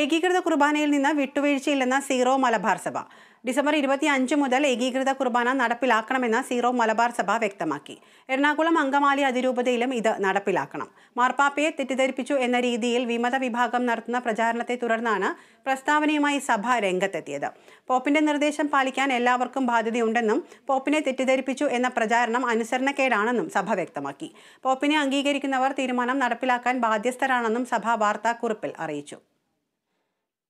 ഏകീകൃത കുർബാനയിൽ നിന്ന് വിട്ടുവീഴ്ചയില്ലെന്ന സീറോ മലബാർ സഭ. ഡിസംബർ ഇരുപത്തി അഞ്ച് മുതൽ ഏകീകൃത കുർബാന നടപ്പിലാക്കണമെന്ന് സീറോ മലബാർ സഭ വ്യക്തമാക്കി. എറണാകുളം അങ്കമാലി അതിരൂപതയിലും ഇത് നടപ്പിലാക്കണം. മാർപ്പാപ്പയെ തെറ്റിദ്ധരിപ്പിച്ചു എന്ന രീതിയിൽ വിമത വിഭാഗം നടത്തുന്ന പ്രചാരണത്തെ തുടർന്നാണ് പ്രസ്താവനയുമായി സഭ രംഗത്തെത്തിയത്. പോപ്പിന്റെ നിർദ്ദേശം പാലിക്കാൻ എല്ലാവർക്കും ബാധ്യതയുണ്ടെന്നും പോപ്പിനെ തെറ്റിദ്ധരിപ്പിച്ചു എന്ന പ്രചാരണം അനുസരണക്കേടാണെന്നും സഭ വ്യക്തമാക്കി. പോപ്പിനെ അംഗീകരിക്കുന്നവർ തീരുമാനം നടപ്പിലാക്കാൻ ബാധ്യസ്ഥരാണെന്നും സഭ വാർത്താക്കുറിപ്പിൽ അറിയിച്ചു.